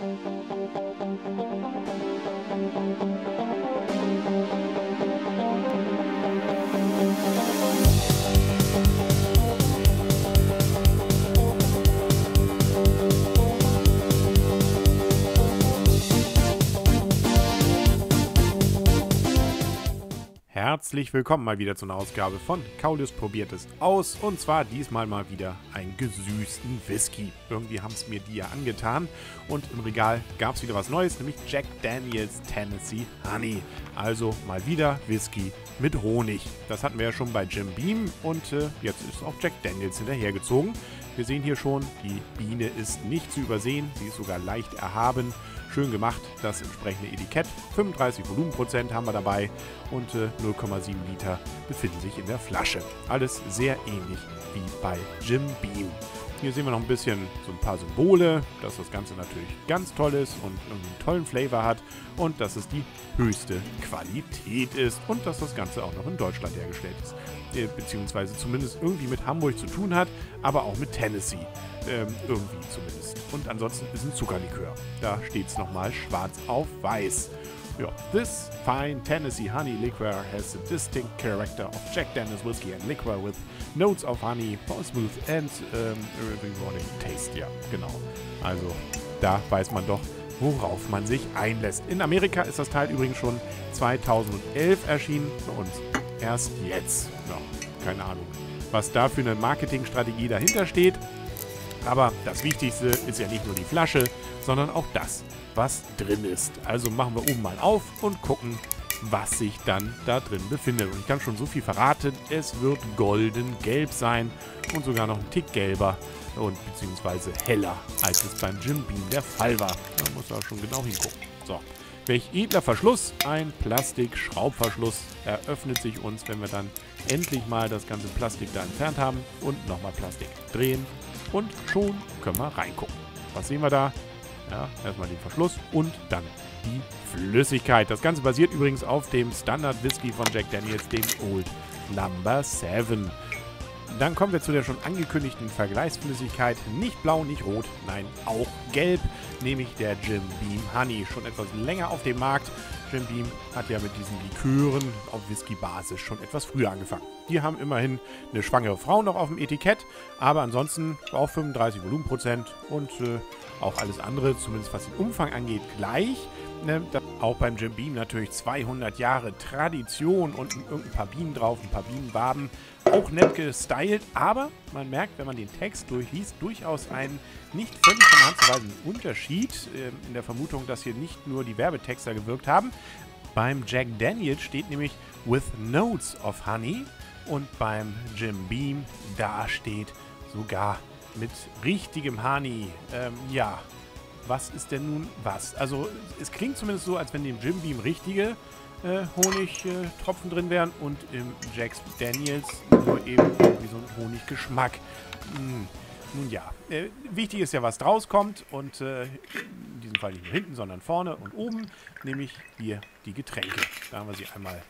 Thank you. Herzlich willkommen mal wieder zu einer Ausgabe von Kaulis probiert es aus und zwar diesmal mal wieder einen gesüßten Whisky. Irgendwie haben es mir die ja angetan und im Regal gab es wieder was Neues, nämlich Jack Daniels Tennessee Honey. Also mal wieder Whisky mit Honig. Das hatten wir ja schon bei Jim Beam und äh, jetzt ist auch Jack Daniels hinterhergezogen. Wir sehen hier schon, die Biene ist nicht zu übersehen, sie ist sogar leicht erhaben Schön gemacht, das entsprechende Etikett. 35 Volumenprozent haben wir dabei und äh, 0,7 Liter befinden sich in der Flasche. Alles sehr ähnlich wie bei Jim Beam. Hier sehen wir noch ein bisschen so ein paar Symbole, dass das Ganze natürlich ganz toll ist und einen tollen Flavor hat und dass es die höchste Qualität ist und dass das Ganze auch noch in Deutschland hergestellt ist. Äh, beziehungsweise zumindest irgendwie mit Hamburg zu tun hat, aber auch mit Tennessee. Ähm, irgendwie zumindest. Und ansonsten ist ein Zuckerlikör. Da steht es nochmal schwarz auf weiß. Ja, this fine Tennessee honey liquor has a distinct character of Jack Daniels whiskey and liquor with notes of honey, smooth and um, rewarding taste. Ja, genau. Also, da weiß man doch, worauf man sich einlässt. In Amerika ist das Teil übrigens schon 2011 erschienen, für uns erst jetzt. Ja, keine Ahnung, was da für eine Marketingstrategie dahinter steht. Aber das Wichtigste ist ja nicht nur die Flasche, sondern auch das, was drin ist. Also machen wir oben mal auf und gucken, was sich dann da drin befindet. Und ich kann schon so viel verraten, es wird golden-gelb sein und sogar noch ein Tick gelber und beziehungsweise heller, als es beim Jim Beam der Fall war. Da muss man schon genau hingucken. So, welch edler Verschluss, ein Plastik-Schraubverschluss eröffnet sich uns, wenn wir dann endlich mal das ganze Plastik da entfernt haben und nochmal Plastik drehen und schon können wir reingucken. Was sehen wir da? Ja, erstmal den Verschluss und dann die Flüssigkeit. Das Ganze basiert übrigens auf dem Standard Whisky von Jack Daniels, dem Old Number 7. Dann kommen wir zu der schon angekündigten Vergleichsflüssigkeit. Nicht blau, nicht rot, nein, auch gelb, nämlich der Jim Beam Honey. Schon etwas länger auf dem Markt. Jim Beam hat ja mit diesen Likören auf Whisky-Basis schon etwas früher angefangen. Die haben immerhin eine schwangere Frau noch auf dem Etikett, aber ansonsten auch 35 Volumenprozent und äh, auch alles andere, zumindest was den Umfang angeht, gleich. Ne? Auch beim Jim Beam natürlich 200 Jahre Tradition und ein paar Bienen drauf, ein paar Bienenwaben. Auch nett gestylt, aber man merkt, wenn man den Text durchliest, durchaus einen nicht völlig von Hand zu weisenden Unterschied äh, in der Vermutung, dass hier nicht nur die Werbetexter gewirkt haben. Beim Jack Daniels steht nämlich With Notes of Honey und beim Jim Beam, da steht sogar mit richtigem Honey. Ähm, ja, was ist denn nun was? Also es klingt zumindest so, als wenn im Jim Beam richtige äh, Honigtropfen drin wären und im Jack Daniels nur eben irgendwie so ein Honiggeschmack. Hm. Nun ja, äh, wichtig ist ja, was draus kommt und äh, in diesem Fall nicht nur hinten, sondern vorne und oben, nämlich hier die Getränke. Da haben wir sie einmal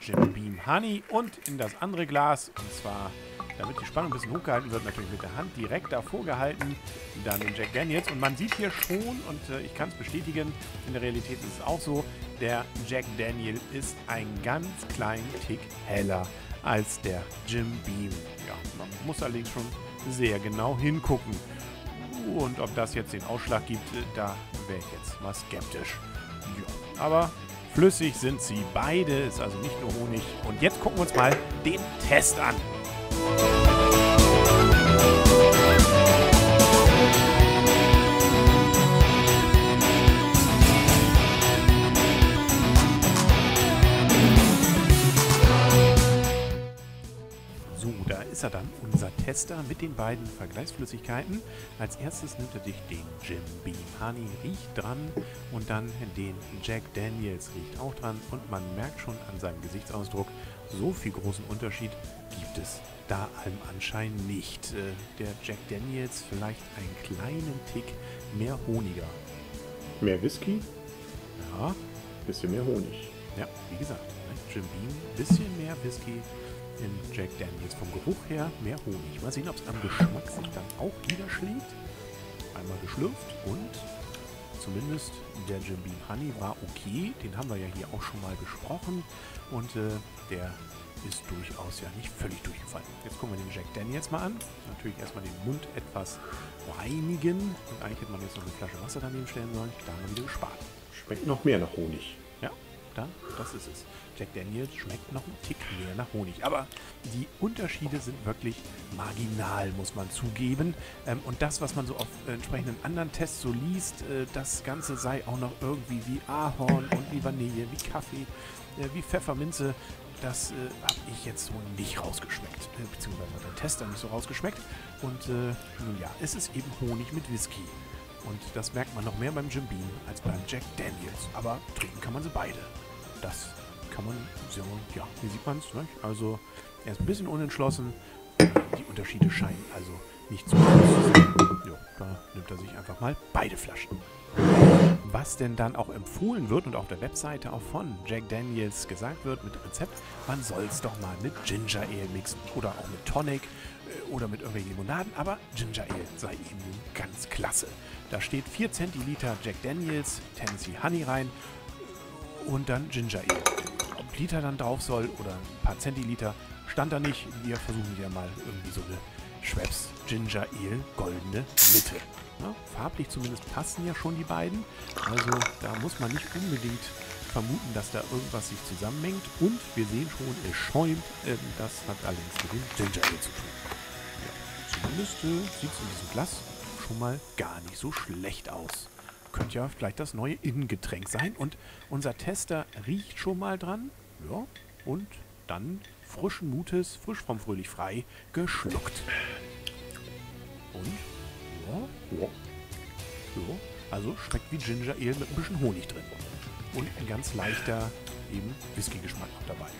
Jim Beam Honey und in das andere Glas und zwar damit die Spannung ein bisschen hochgehalten wird, natürlich mit der Hand direkt davor gehalten, dann den Jack Daniels. Und man sieht hier schon, und äh, ich kann es bestätigen, in der Realität ist es auch so, der Jack Daniel ist ein ganz kleinen Tick heller als der Jim Beam. Ja, man muss allerdings schon sehr genau hingucken. Und ob das jetzt den Ausschlag gibt, äh, da wäre ich jetzt mal skeptisch. Ja, aber flüssig sind sie beide, ist also nicht nur Honig. Und jetzt gucken wir uns mal den Test an. So, da ist er dann, unser Tester mit den beiden Vergleichsflüssigkeiten. Als erstes nimmt er sich den Jim Beam Honey, riecht dran und dann den Jack Daniels riecht auch dran und man merkt schon an seinem Gesichtsausdruck, so viel großen Unterschied gibt es da allem Anschein nicht. Äh, der Jack Daniels vielleicht einen kleinen Tick mehr Honiger. Mehr Whisky? Ja. Bisschen mehr Honig. Ja, wie gesagt, ne? Jim Beam, bisschen mehr Whisky in Jack Daniels. Vom Geruch her mehr Honig. Mal sehen, ob es am Geschmack sich dann auch niederschlägt. Einmal geschlürft und zumindest der Jim Beam Honey war okay. Den haben wir ja hier auch schon mal besprochen. Und äh, der ist durchaus ja nicht völlig durchgefallen. Jetzt gucken wir den Jack Daniels mal an. Natürlich erstmal den Mund etwas reinigen. Und eigentlich hätte man jetzt noch eine Flasche Wasser daneben stellen sollen. Da haben wir wieder gespart. Schmeckt noch mehr nach Honig. Da, das ist es. Jack Daniels schmeckt noch ein Tick mehr nach Honig. Aber die Unterschiede sind wirklich marginal, muss man zugeben. Ähm, und das, was man so auf entsprechenden anderen Tests so liest, äh, das Ganze sei auch noch irgendwie wie Ahorn und wie Vanille, wie Kaffee, äh, wie Pfefferminze. Das äh, habe ich jetzt so nicht rausgeschmeckt. Äh, beziehungsweise hat der Tester nicht so rausgeschmeckt. Und äh, nun ja, es ist eben Honig mit Whisky. Und das merkt man noch mehr beim Jim Beam als beim Jack Daniels. Aber trinken kann man sie beide. Das kann man so, ja, wie sieht man es? Ne? Also, er ist ein bisschen unentschlossen. Die Unterschiede scheinen also nicht so groß zu sein. Ja, da nimmt er sich einfach mal beide Flaschen. Was denn dann auch empfohlen wird und auf der Webseite auch von Jack Daniels gesagt wird mit Rezept, man soll es doch mal mit Ginger Ale mixen oder auch mit Tonic äh, oder mit irgendwelchen Limonaden, aber Ginger Ale sei eben ganz klasse. Da steht 4 Zentiliter Jack Daniels Tennessee Honey rein und dann Ginger Ale. Ob Liter dann drauf soll oder ein paar Zentiliter, stand da nicht. Wir versuchen ja mal irgendwie so eine Schweppes Ginger Ale goldene Mitte. Ja, farblich zumindest passen ja schon die beiden. Also da muss man nicht unbedingt vermuten, dass da irgendwas sich zusammenmengt. Und wir sehen schon, es schäumt. Ähm, das hat allerdings mit dem Ginger Ale zu tun. Ja, zumindest äh, sieht es in diesem Glas schon mal gar nicht so schlecht aus. Könnte ja vielleicht das neue Innengetränk sein. Und unser Tester riecht schon mal dran. Ja, und dann frischen Mutes, frisch vom Fröhlich frei, geschluckt. Und? Ja, Ja. ja. Also schmeckt wie Ginger Ale mit ein bisschen Honig drin. Und ein ganz leichter eben Whisky-Geschmack noch dabei.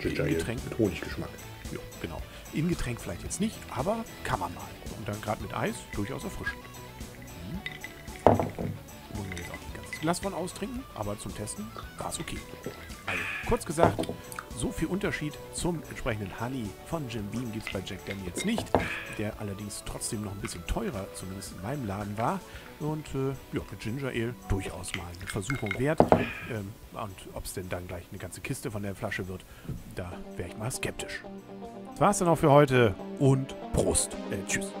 Ginger Ale mit Honiggeschmack. Ja, genau. In Getränk vielleicht jetzt nicht, aber kann man mal. Und dann gerade mit Eis durchaus erfrischend. Glas von austrinken, aber zum Testen war es okay. Also, kurz gesagt, so viel Unterschied zum entsprechenden Honey von Jim Beam gibt es bei Jack Daniels nicht, der allerdings trotzdem noch ein bisschen teurer, zumindest in meinem Laden war. Und äh, ja, mit Ginger Ale durchaus mal eine Versuchung wert. Ähm, und ob es denn dann gleich eine ganze Kiste von der Flasche wird, da wäre ich mal skeptisch. Das war's dann auch für heute und Prost. Äh, tschüss.